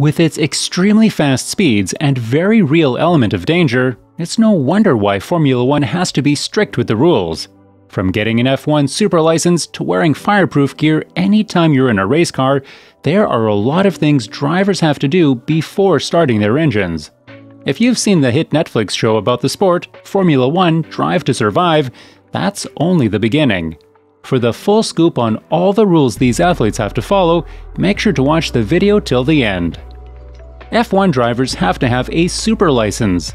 With its extremely fast speeds and very real element of danger, it's no wonder why Formula One has to be strict with the rules. From getting an F1 super license to wearing fireproof gear anytime you're in a race car, there are a lot of things drivers have to do before starting their engines. If you've seen the hit Netflix show about the sport, Formula One Drive to Survive, that's only the beginning. For the full scoop on all the rules these athletes have to follow, make sure to watch the video till the end. F1 drivers have to have a super license.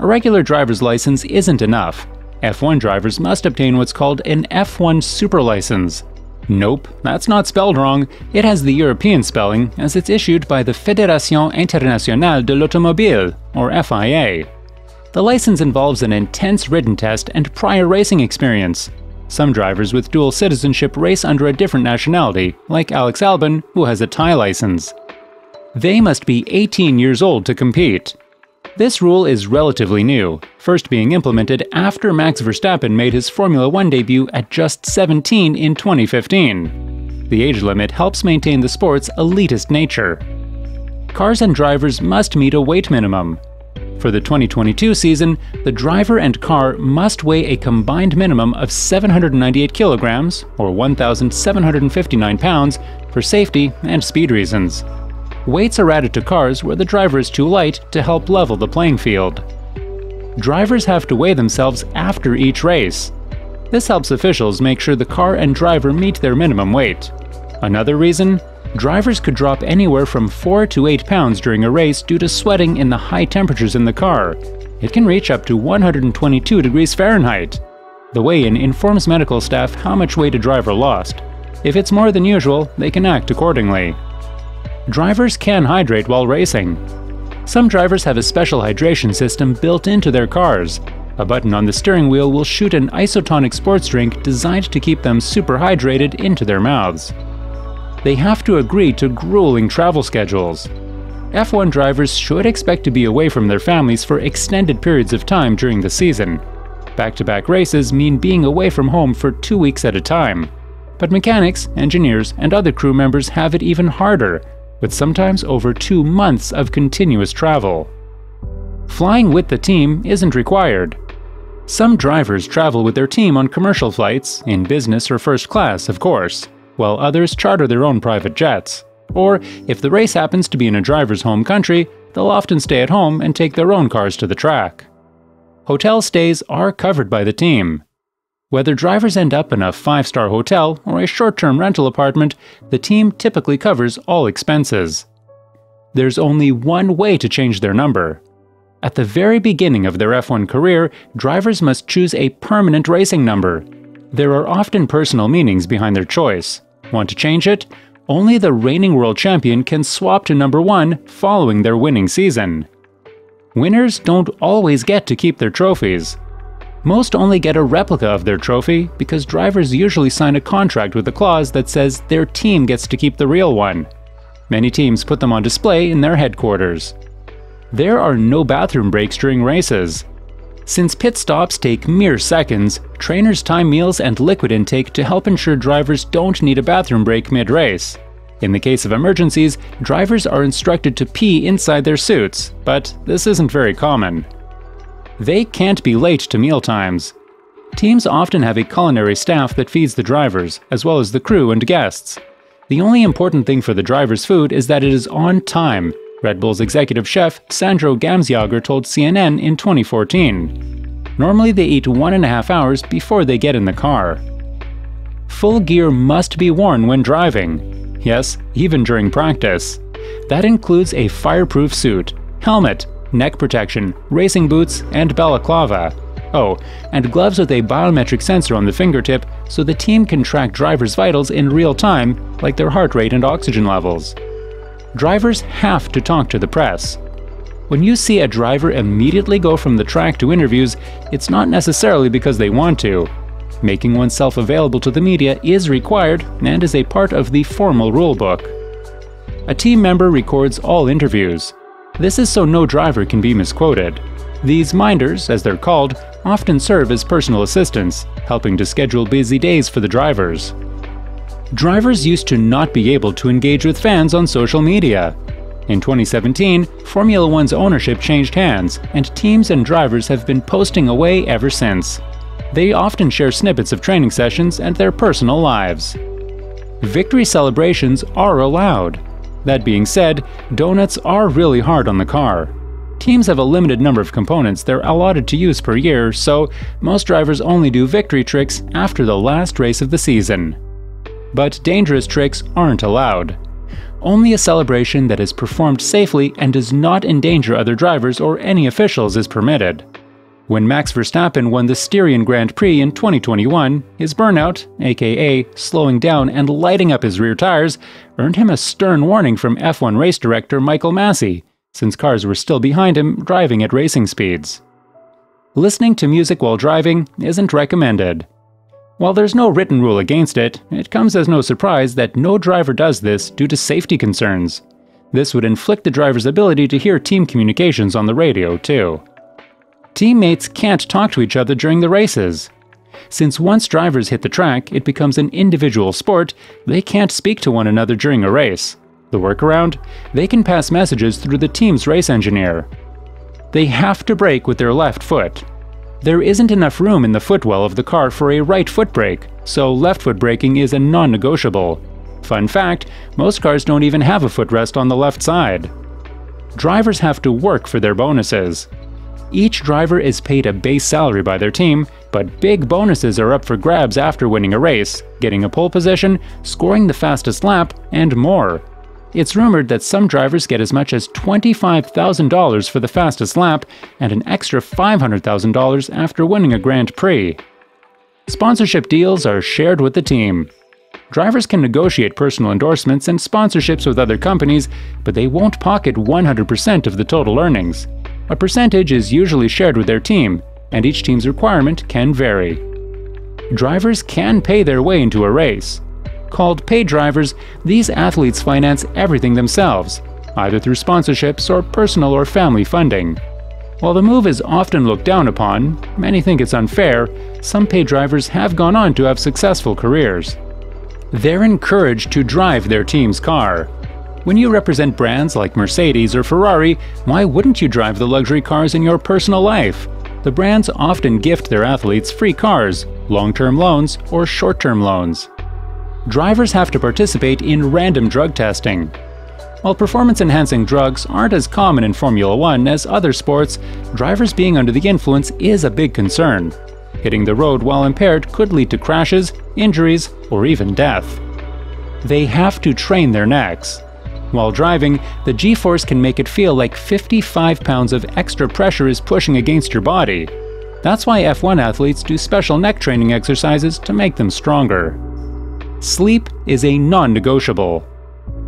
A regular driver's license isn't enough. F1 drivers must obtain what's called an F1 super license. Nope, that's not spelled wrong. It has the European spelling, as it's issued by the Fédération Internationale de l'Automobile, or FIA. The license involves an intense written test and prior racing experience. Some drivers with dual citizenship race under a different nationality, like Alex Albon, who has a Thai license. They must be 18 years old to compete. This rule is relatively new, first being implemented after Max Verstappen made his Formula One debut at just 17 in 2015. The age limit helps maintain the sport's elitist nature. Cars and drivers must meet a weight minimum. For the 2022 season, the driver and car must weigh a combined minimum of 798 kilograms, or 1,759 pounds, for safety and speed reasons weights are added to cars where the driver is too light to help level the playing field. Drivers have to weigh themselves after each race. This helps officials make sure the car and driver meet their minimum weight. Another reason? Drivers could drop anywhere from 4 to 8 pounds during a race due to sweating in the high temperatures in the car. It can reach up to 122 degrees Fahrenheit. The weigh-in informs medical staff how much weight a driver lost. If it's more than usual, they can act accordingly drivers can hydrate while racing. Some drivers have a special hydration system built into their cars. A button on the steering wheel will shoot an isotonic sports drink designed to keep them super hydrated into their mouths. They have to agree to grueling travel schedules. F1 drivers should expect to be away from their families for extended periods of time during the season. Back to back races mean being away from home for two weeks at a time. But mechanics, engineers, and other crew members have it even harder with sometimes over two months of continuous travel. Flying with the team isn't required. Some drivers travel with their team on commercial flights, in business or first class, of course, while others charter their own private jets. Or, if the race happens to be in a driver's home country, they'll often stay at home and take their own cars to the track. Hotel stays are covered by the team, whether drivers end up in a five star hotel or a short term rental apartment, the team typically covers all expenses. There's only one way to change their number. At the very beginning of their F1 career, drivers must choose a permanent racing number. There are often personal meanings behind their choice. Want to change it? Only the reigning world champion can swap to number 1 following their winning season. Winners don't always get to keep their trophies. Most only get a replica of their trophy because drivers usually sign a contract with a clause that says their team gets to keep the real one. Many teams put them on display in their headquarters. There are no bathroom breaks during races. Since pit stops take mere seconds, trainers time meals and liquid intake to help ensure drivers don't need a bathroom break mid race. In the case of emergencies, drivers are instructed to pee inside their suits, but this isn't very common. They can't be late to mealtimes. Teams often have a culinary staff that feeds the drivers, as well as the crew and guests. The only important thing for the driver's food is that it is on time, Red Bull's executive chef Sandro Gamsjager told CNN in 2014. Normally they eat one and a half hours before they get in the car. Full gear must be worn when driving. Yes, even during practice. That includes a fireproof suit, helmet, neck protection, racing boots, and balaclava. Oh, and gloves with a biometric sensor on the fingertip so the team can track drivers' vitals in real time, like their heart rate and oxygen levels. Drivers have to talk to the press. When you see a driver immediately go from the track to interviews, it's not necessarily because they want to. Making oneself available to the media is required and is a part of the formal rulebook. A team member records all interviews. This is so no driver can be misquoted. These minders, as they're called, often serve as personal assistants, helping to schedule busy days for the drivers. Drivers used to not be able to engage with fans on social media. In 2017, Formula One's ownership changed hands, and teams and drivers have been posting away ever since. They often share snippets of training sessions and their personal lives. Victory celebrations are allowed. That being said, donuts are really hard on the car. Teams have a limited number of components they're allotted to use per year, so most drivers only do victory tricks after the last race of the season. But dangerous tricks aren't allowed. Only a celebration that is performed safely and does not endanger other drivers or any officials is permitted. When Max Verstappen won the Styrian Grand Prix in 2021, his burnout, aka slowing down and lighting up his rear tires, earned him a stern warning from F1 race director Michael Masi, since cars were still behind him driving at racing speeds. Listening to music while driving isn't recommended. While there's no written rule against it, it comes as no surprise that no driver does this due to safety concerns. This would inflict the driver's ability to hear team communications on the radio, too. Teammates can't talk to each other during the races. Since once drivers hit the track, it becomes an individual sport, they can't speak to one another during a race. The workaround? They can pass messages through the team's race engineer. They have to brake with their left foot. There isn't enough room in the footwell of the car for a right foot brake, so left foot braking is a non negotiable. Fun fact most cars don't even have a footrest on the left side. Drivers have to work for their bonuses. Each driver is paid a base salary by their team, but big bonuses are up for grabs after winning a race, getting a pole position, scoring the fastest lap, and more. It's rumored that some drivers get as much as $25,000 for the fastest lap and an extra $500,000 after winning a Grand Prix. Sponsorship deals are shared with the team. Drivers can negotiate personal endorsements and sponsorships with other companies, but they won't pocket 100% of the total earnings. A percentage is usually shared with their team, and each team's requirement can vary. Drivers can pay their way into a race, Called paid drivers, these athletes finance everything themselves, either through sponsorships or personal or family funding. While the move is often looked down upon, many think it's unfair, some paid drivers have gone on to have successful careers. They're encouraged to drive their team's car. When you represent brands like Mercedes or Ferrari, why wouldn't you drive the luxury cars in your personal life? The brands often gift their athletes free cars, long term loans, or short term loans drivers have to participate in random drug testing. While performance enhancing drugs aren't as common in Formula One as other sports, drivers being under the influence is a big concern. Hitting the road while impaired could lead to crashes, injuries, or even death. They have to train their necks. While driving, the G force can make it feel like 55 pounds of extra pressure is pushing against your body. That's why F1 athletes do special neck training exercises to make them stronger. Sleep is a non negotiable.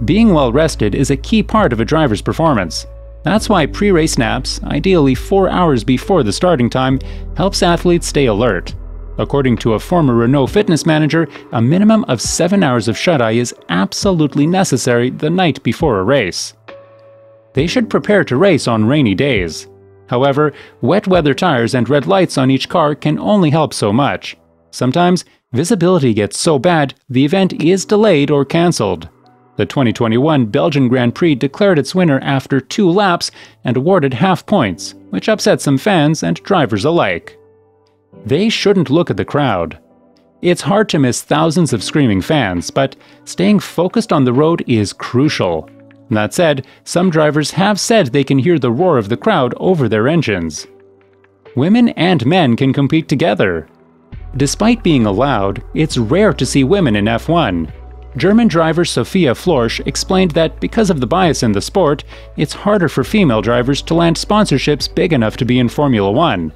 Being well rested is a key part of a driver's performance. That's why pre race naps, ideally 4 hours before the starting time, helps athletes stay alert. According to a former Renault fitness manager, a minimum of 7 hours of shut eye is absolutely necessary the night before a race. They should prepare to race on rainy days. However, wet weather tires and red lights on each car can only help so much. Sometimes visibility gets so bad the event is delayed or cancelled. The 2021 Belgian Grand Prix declared its winner after two laps and awarded half points, which upset some fans and drivers alike. They shouldn't look at the crowd. It's hard to miss thousands of screaming fans, but staying focused on the road is crucial. That said, some drivers have said they can hear the roar of the crowd over their engines. Women and men can compete together. Despite being allowed, it's rare to see women in F1. German driver Sophia Florsch explained that because of the bias in the sport, it's harder for female drivers to land sponsorships big enough to be in Formula One.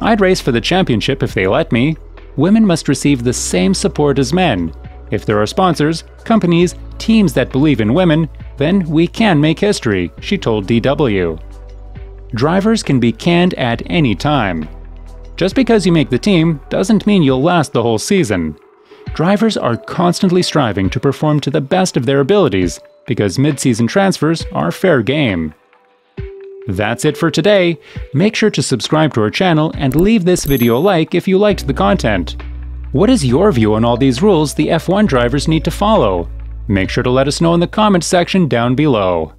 I'd race for the championship if they let me. Women must receive the same support as men. If there are sponsors, companies, teams that believe in women, then we can make history, she told DW. Drivers can be canned at any time. Just because you make the team doesn't mean you'll last the whole season. Drivers are constantly striving to perform to the best of their abilities because mid-season transfers are fair game. That's it for today. Make sure to subscribe to our channel and leave this video a like if you liked the content. What is your view on all these rules the F1 drivers need to follow? Make sure to let us know in the comments section down below.